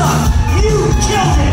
suck. You killed him.